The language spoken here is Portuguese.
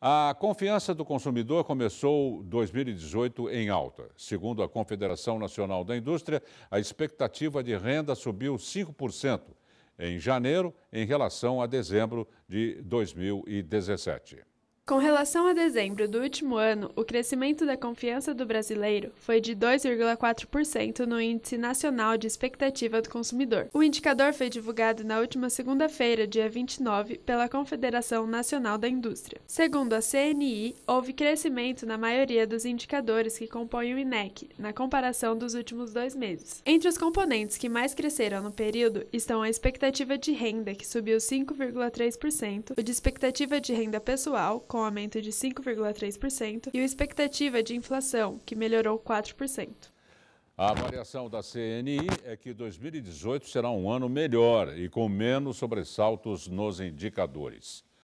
A confiança do consumidor começou 2018 em alta. Segundo a Confederação Nacional da Indústria, a expectativa de renda subiu 5% em janeiro em relação a dezembro de 2017. Com relação a dezembro do último ano, o crescimento da confiança do brasileiro foi de 2,4% no Índice Nacional de Expectativa do Consumidor. O indicador foi divulgado na última segunda-feira, dia 29, pela Confederação Nacional da Indústria. Segundo a CNI, houve crescimento na maioria dos indicadores que compõem o INEC, na comparação dos últimos dois meses. Entre os componentes que mais cresceram no período estão a expectativa de renda, que subiu 5,3%, o de expectativa de renda pessoal, com com aumento de 5,3%, e a expectativa de inflação, que melhorou 4%. A avaliação da CNI é que 2018 será um ano melhor e com menos sobressaltos nos indicadores.